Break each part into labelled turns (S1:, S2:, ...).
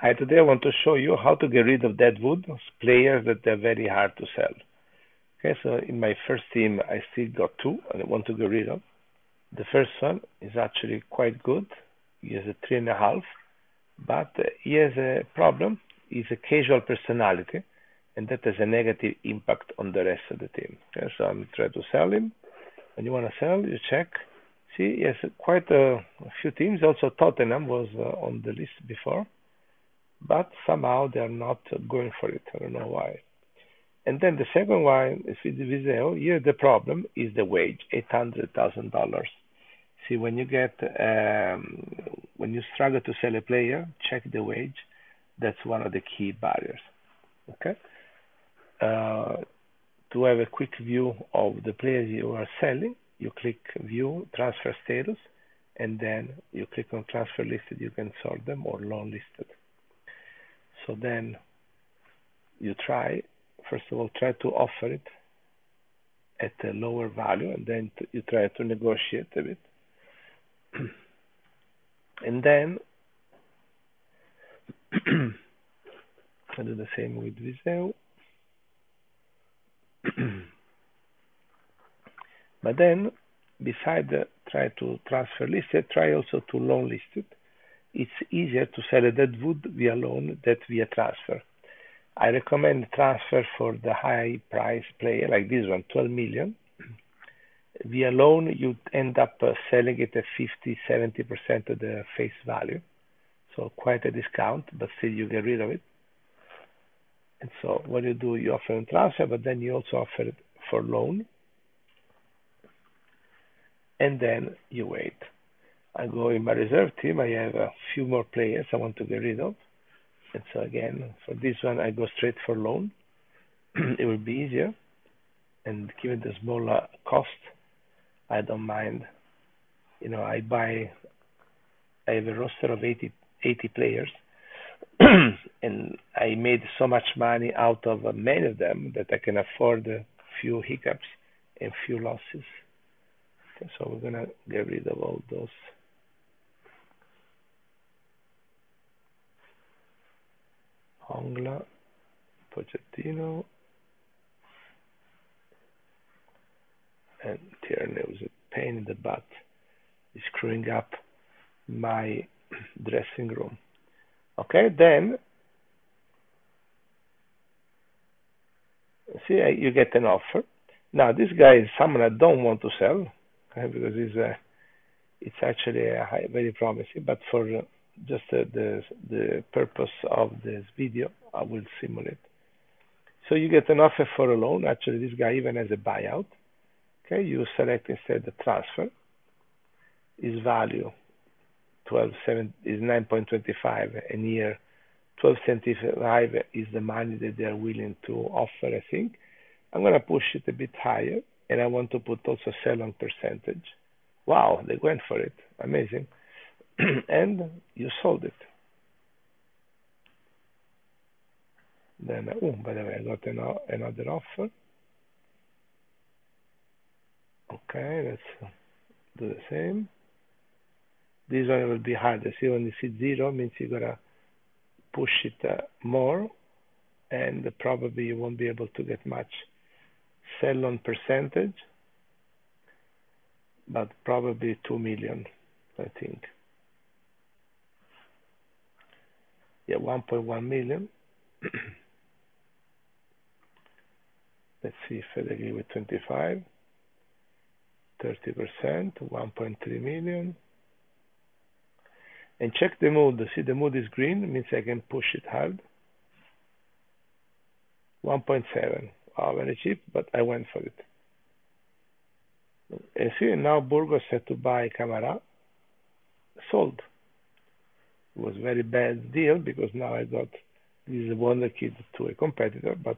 S1: Hi, today I want to show you how to get rid of dead wood, players that are very hard to sell. Okay, so in my first team I still got two and I want to get rid of. The first one is actually quite good. He has a three and a half, but he has a problem. He's a casual personality and that has a negative impact on the rest of the team. Okay, so I'm trying to sell him. When you want to sell, you check. See, he has quite a, a few teams. Also Tottenham was uh, on the list before but somehow they are not going for it. I don't know why. And then the second one Viseu. Here the problem is the wage, eight hundred thousand dollars. See, when you get um, when you struggle to sell a player, check the wage. That's one of the key barriers. Okay. Uh, to have a quick view of the players you are selling, you click View Transfer Status, and then you click on Transfer Listed. You can sort them or Loan Listed. So then you try, first of all, try to offer it at a lower value and then you try to negotiate a bit. and then I do the same with Viseu. but then, beside the try to transfer listed, try also to loan listed it's easier to sell a dead wood via loan than via transfer. I recommend transfer for the high price player like this one, 12 million. Via loan, you end up uh, selling it at 50, 70% of the face value. So quite a discount, but still you get rid of it. And so what you do, you offer a transfer, but then you also offer it for loan. And then you wait. I go in my reserve team. I have a few more players I want to get rid of. And so again, for this one, I go straight for loan. it will be easier. And given the smaller cost, I don't mind. You know, I buy, I have a roster of 80, 80 players. and I made so much money out of many of them that I can afford a few hiccups and few losses. Okay, so we're gonna get rid of all those. Hongla, Pochettino, and Tierney was a pain in the butt. Screwing up my dressing room. Okay, then see you get an offer. Now this guy is someone I don't want to sell okay, because he's a, it's actually a high, very promising, but for uh, just the the purpose of this video I will simulate. So you get an offer for a loan. Actually this guy even has a buyout okay you select instead the transfer. His value 12 7 is 9.25 and here 12.75 is the money that they are willing to offer I think. I'm gonna push it a bit higher and I want to put also sell on percentage. Wow they went for it. Amazing and you sold it. Then, oh, by the way, I got an, another offer. Okay, let's do the same. This one will be harder. See, when you see zero, means you're gonna push it uh, more, and probably you won't be able to get much sell on percentage, but probably two million, I think. Yeah, 1.1 million. Let's see if I agree with 25. 30%, 1.3 million. And check the mood. See, the mood is green, means I can push it hard. 1.7. Wow, very cheap, but I went for it. And see, now Burgos had to buy Camara. Sold was very bad deal because now I got this wonder kid to a competitor, but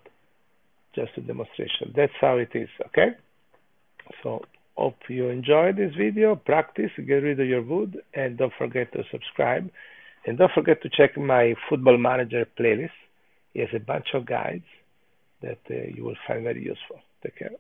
S1: just a demonstration. That's how it is, okay? So hope you enjoyed this video. Practice, get rid of your wood, and don't forget to subscribe. And don't forget to check my Football Manager playlist. He has a bunch of guides that uh, you will find very useful. Take care.